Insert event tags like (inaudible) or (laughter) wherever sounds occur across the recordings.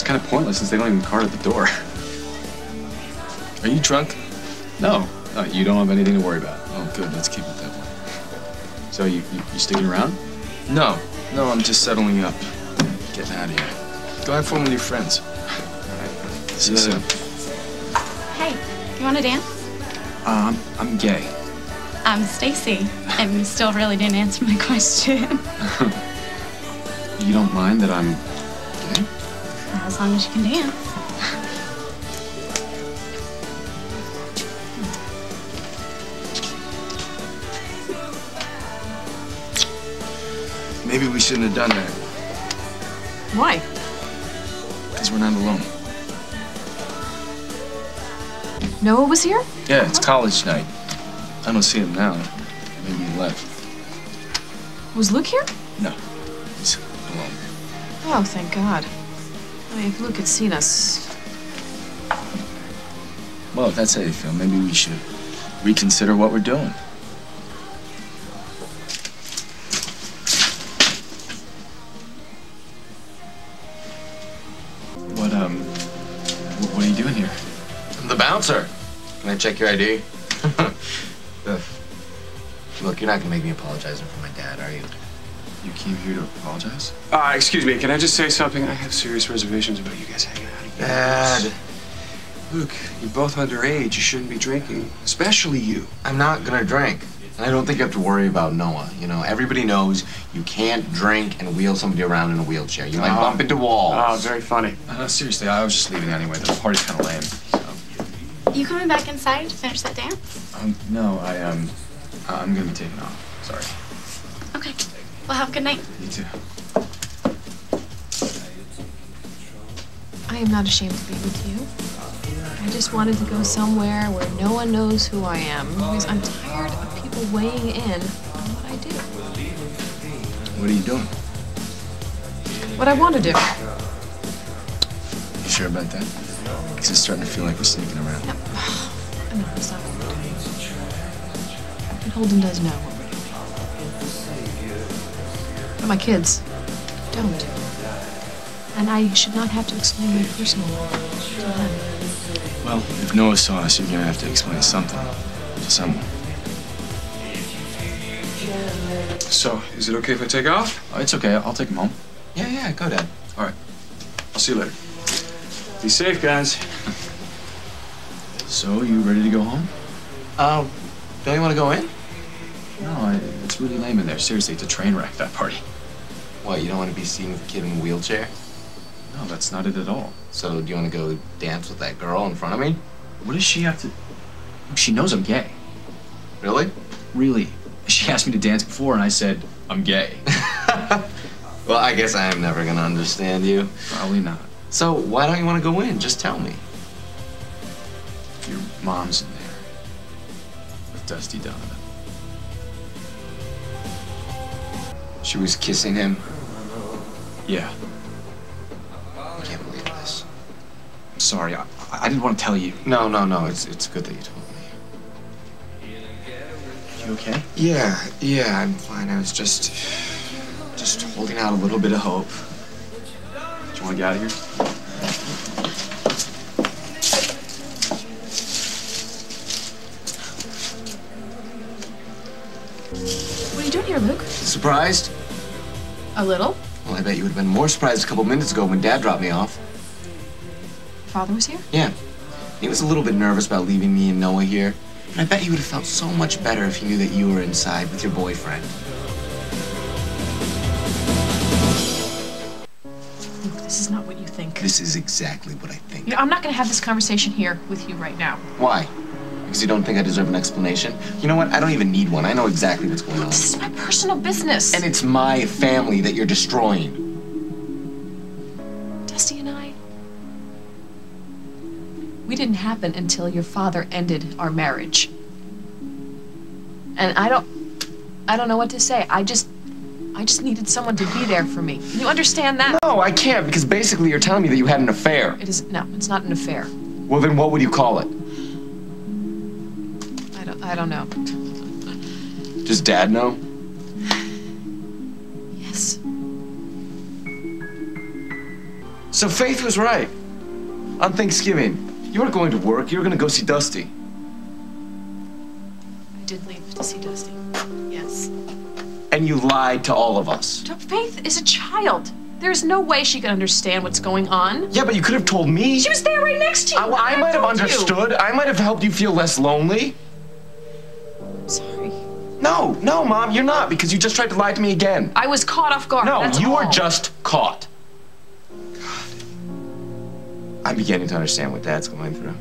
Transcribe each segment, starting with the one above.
It's kind of pointless since they don't even card at the door. Are you drunk? No, no, you don't have anything to worry about. Oh, good. Let's keep it that way. So you you, you sticking around? No. No, I'm just settling up. Getting out of here. Go have fun with your friends. See you soon. Hey, you want to dance? Um, I'm gay. I'm Stacy, and you still really didn't answer my question. (laughs) You don't mind that I'm gay? As long as you can dance. Maybe we shouldn't have done that. Why? Because we're not alone. Noah was here? Yeah, it's college night. I don't see him now. Maybe he left. Was Luke here? No, he's alone. Oh, thank God. I mean, if Luke had seen us, Well, if that's how you feel, maybe we should reconsider what we're doing. What um, what are you doing here? I'm the bouncer. Can I check your ID? (laughs) (laughs) Look, you're not gonna make me apologize for my dad, are you? You came here to apologize? Uh, excuse me, can I just say something? I have serious reservations about you guys hanging out again. Dad, Luke, you're both underage. You shouldn't be drinking, especially you. I'm not gonna drink. And I don't think you have to worry about Noah. You know, everybody knows you can't drink and wheel somebody around in a wheelchair. You might Oh. bump into walls. Oh, very funny. Uh, seriously, I was just leaving anyway. The party's kind of lame. So. You coming back inside to finish that dance? Um, no, I um, I'm gonna be taking off. Sorry. Okay. Well, have a good night. You too. I am not ashamed to be with you. I just wanted to go somewhere where no one knows who I am because I'm tired of people weighing in on what I do. What are you doing? What I want to do. You sure about that? Because it's starting to feel like we're sneaking around. No, no, that's not what we're doing. And Holden does know what we're doing. But my kids don't. And I should not have to explain my personal life to them. Well, if Noah saw us, you're gonna have to explain something to someone. So, is it okay if I take off? Oh, it's okay. I'll take him home. Yeah, yeah, go, Dad. All right. I'll see you later. Be safe, guys. So, you ready to go home? Uh, don't you want to go in? No, I, it's really lame in there. Seriously, it's a train wreck, that party. What, you don't want to be seen with a kid in a wheelchair? No, that's not it at all. So, do you want to go dance with that girl in front of me? What does she have to... Oh, she knows I'm gay. Really? Really. She asked me to dance before, and I said, I'm gay. (laughs) Well, I guess I am never gonna understand you. Probably not. So, why don't you want to go in? Just tell me. Your mom's in there. With Dusty Donovan. She was kissing him. Yeah. I can't believe this. I'm sorry, I, I didn't want to tell you. No, no, no. It's it's good that you told me. You okay? Yeah, yeah, I'm fine. I was just just holding out a little bit of hope. Do you want to get out of here? What are you doing here, Luke? Surprised? A little. Well, I bet you would have been more surprised a couple minutes ago when Dad dropped me off. Father was here? Yeah. He was a little bit nervous about leaving me and Noah here. But I bet he would have felt so much better if he knew that you were inside with your boyfriend. Luke, this is not what you think. This is exactly what I think. You know, I'm not going to have this conversation here with you right now. Why? Because you don't think I deserve an explanation? You know what? I don't even need one. I know exactly what's going on. This is my personal business. And it's my family that you're destroying. Dusty and I, we didn't happen until your father ended our marriage. And I don't, I don't know what to say. I just, I just needed someone to be there for me. Can You understand that? No, I can't because basically you're telling me that you had an affair. It is no, it's not an affair. Well, then what would you call it? I don't, know. Does Dad know? Yes. So Faith was right. On Thanksgiving, you weren't going to work. You were going to go see Dusty. I did leave to see Dusty. Yes. And you lied to all of us. Faith is a child. There's no way she could understand what's going on. Yeah, but you could have told me. She was there right next to you. I, well, I might have told you. understood. I might have helped you feel less lonely. Sorry. No, no, Mom, you're not, because you just tried to lie to me again. I was caught off guard. No, you were just caught. God. I'm beginning to understand what Dad's going through.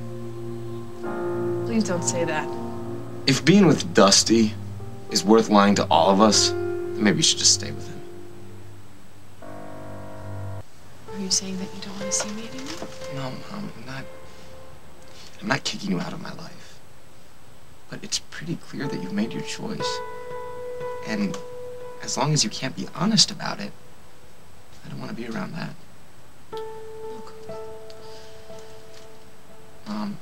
Please don't say that. If being with Dusty is worth lying to all of us, then maybe you should just stay with him. Are you saying that you don't want to see me anymore? No, Mom, I'm not. I'm not kicking you out of my life. But it's pretty clear that you've made your choice. And as long as you can't be honest about it, I don't want to be around that. Look, Mom,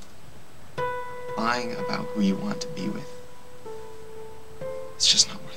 lying about who you want to be with, it's just not